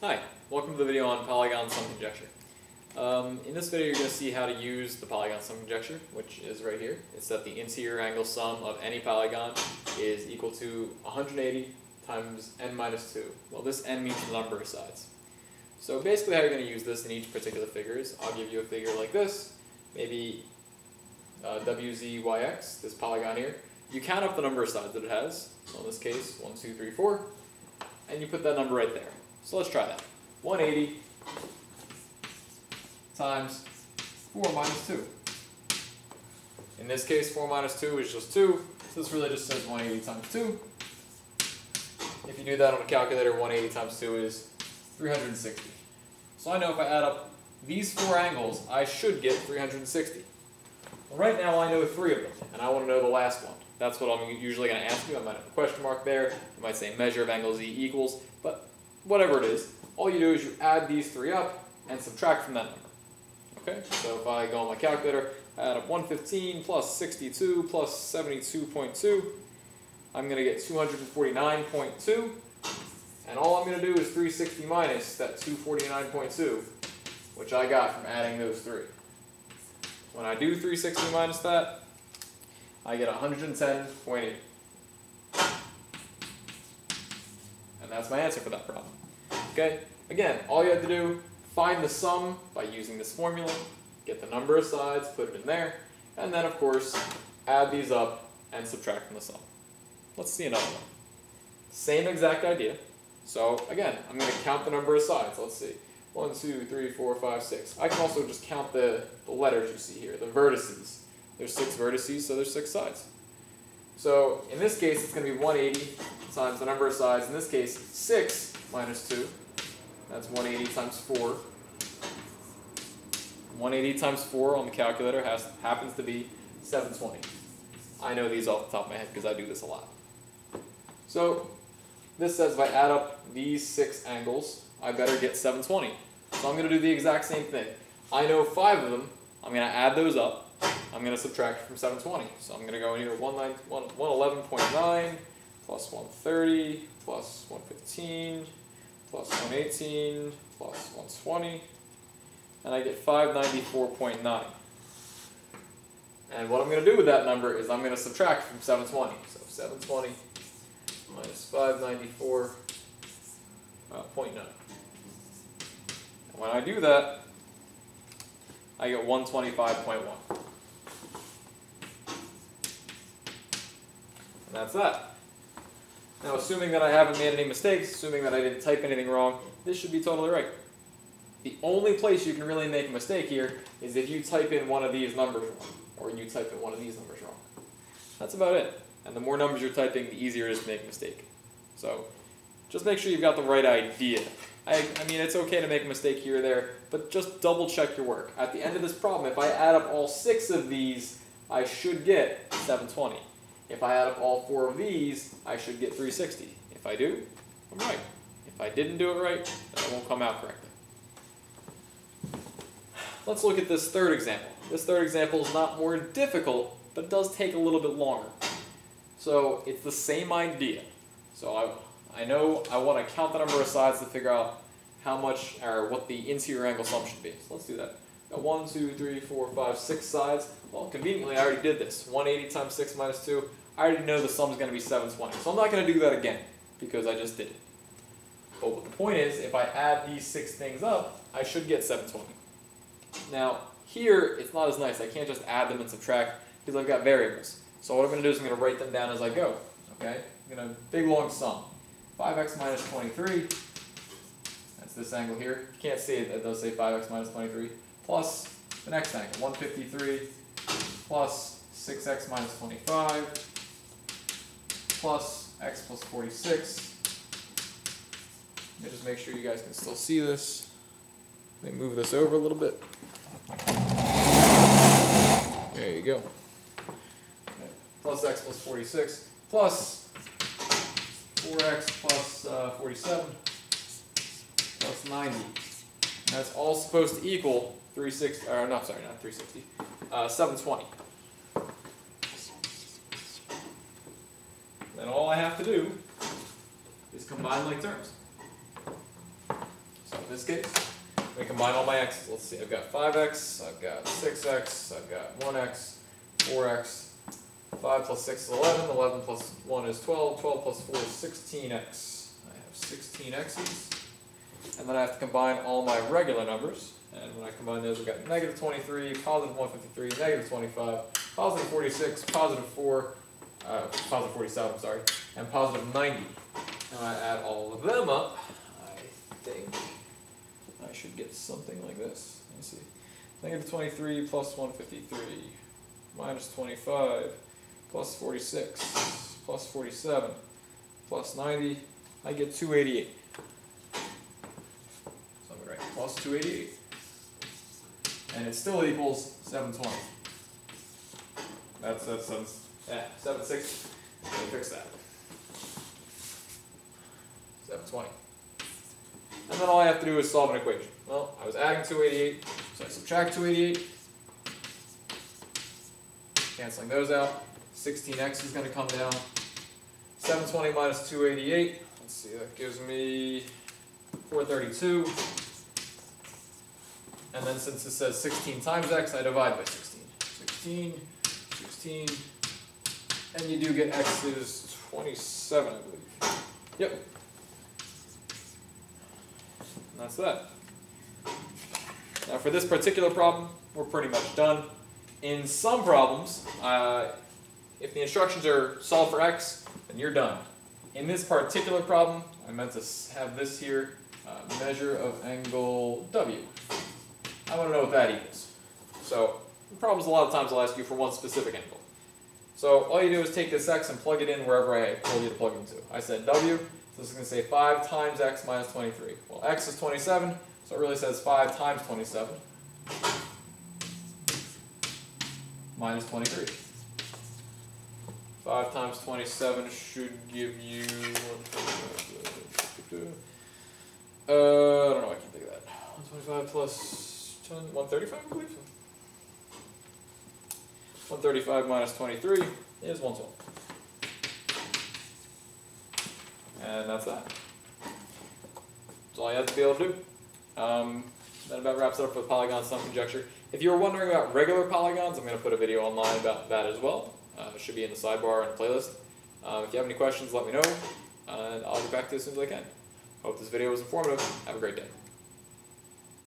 Hi, welcome to the video on polygon sum conjecture. Um, in this video you're going to see how to use the polygon sum conjecture, which is right here. It's that the interior angle sum of any polygon is equal to 180 times n minus 2. Well, this n means the number of sides. So basically how you're going to use this in each particular figure is I'll give you a figure like this, maybe uh, WZYX, this polygon here. You count up the number of sides that it has, so in this case 1, 2, 3, 4, and you put that number right there. So let's try that. 180 times 4 minus 2. In this case, 4 minus 2 is just 2, so this really just says 180 times 2. If you do that on a calculator, 180 times 2 is 360. So I know if I add up these four angles, I should get 360. Well, right now I know three of them, and I want to know the last one. That's what I'm usually going to ask you. I might have a question mark there. I might say measure of angle z equals, but whatever it is, all you do is you add these three up and subtract from that number. Okay, so if I go on my calculator, add up 115 plus 62 plus 72.2, I'm going to get 249.2, and all I'm going to do is 360 minus that 249.2, which I got from adding those three. When I do 360 minus that, I get 110.8. And that's my answer for that problem. Okay? Again, all you have to do, find the sum by using this formula, get the number of sides, put it in there, and then of course, add these up and subtract from the sum. Let's see another one. Same exact idea. So again, I'm going to count the number of sides. Let's see. 1, 2, 3, 4, 5, 6. I can also just count the, the letters you see here, the vertices. There's six vertices, so there's six sides. So in this case, it's going to be 180 times the number of sides. In this case, 6 minus 2. That's 180 times 4. 180 times 4 on the calculator has, happens to be 720. I know these off the top of my head because I do this a lot. So this says if I add up these six angles, I better get 720. So I'm going to do the exact same thing. I know five of them. I'm going to add those up. I'm going to subtract from 720. So I'm going to go in here 111.9 plus 130 plus 115 plus 118 plus 120 and I get 594.9. And what I'm going to do with that number is I'm going to subtract from 720. So 720 minus 594.9. Uh, and when I do that, I get 125.1. And that's that. Now assuming that I haven't made any mistakes, assuming that I didn't type anything wrong, this should be totally right. The only place you can really make a mistake here is if you type in one of these numbers wrong, or you type in one of these numbers wrong. That's about it. And the more numbers you're typing, the easier it is to make a mistake. So just make sure you've got the right idea. I, I mean, it's okay to make a mistake here or there, but just double check your work. At the end of this problem, if I add up all six of these, I should get 720. If I add up all four of these, I should get 360. If I do, I'm right. If I didn't do it right, then it won't come out correctly. Let's look at this third example. This third example is not more difficult, but it does take a little bit longer. So it's the same idea. So I, I know I want to count the number of sides to figure out how much or what the interior angle sum should be. So let's do that. Got one, two, three, four, five, six sides. Well, conveniently, I already did this. 180 times 6 minus 2. I already know the sum is going to be 720. So I'm not going to do that again because I just did it. But the point is, if I add these six things up, I should get 720. Now, here, it's not as nice. I can't just add them and subtract because I've got variables. So what I'm going to do is I'm going to write them down as I go. Okay? I'm going to big long sum. 5x minus 23. That's this angle here. You can't see it. It does say 5x minus 23. Plus the next angle, 153 plus 6x minus 25 plus x plus 46. Let me just make sure you guys can still see this. Let me move this over a little bit. There you go. Plus x plus 46 plus 4x plus uh, 47 plus 90. And that's all supposed to equal 360, or no, sorry, not 360, uh, 720. Then all I have to do is combine like terms. So in this case. We combine all my x's. Let's see, I've got 5x, I've got 6x, I've got 1x, 4x, 5 plus 6 is 11, 11 plus 1 is 12, 12 plus 4 is 16x. I have 16 x's. And then I have to combine all my regular numbers. And when I combine those, I've got negative 23, positive 153, negative 25, positive 46, positive 4, uh, positive 47, I'm sorry, and positive 90. Now I add all of them up, I think I should get something like this. Let me see. Negative 23 plus 153 minus 25 plus 46 plus 47 plus 90. I get 288. So I'm gonna write plus 288. And it still equals 720. That's, that's, that's, yeah, 760. Let me fix that. 720. And then all I have to do is solve an equation. Well, I was adding 288, so I subtract 288. Canceling those out. 16x is going to come down. 720 minus 288. Let's see, that gives me 432. And then since it says 16 times x, I divide by 16. 16, 16, and you do get x is 27, I believe. Yep. And that's that. Now for this particular problem, we're pretty much done. In some problems, uh, if the instructions are solve for x, then you're done. In this particular problem, I meant to have this here, uh, measure of angle w. I want to know what that equals. So, problems a lot of times will ask you for one specific angle. So all you do is take this x and plug it in wherever I told you to plug it into. I said w, so this is going to say 5 times x minus 23. Well, x is 27, so it really says 5 times 27 minus 23. 5 times 27 should give you... Uh, I don't know, I can't think of that. 125 plus 10, 135, I believe. 135 minus 23 is 112. And that's that. That's all you have to be able to do. Um, that about wraps it up for the polygon sum conjecture. If you were wondering about regular polygons, I'm going to put a video online about that as well. Uh, it should be in the sidebar and playlist. Uh, if you have any questions, let me know, and I'll get back to you as soon as I can. Hope this video was informative. Have a great day.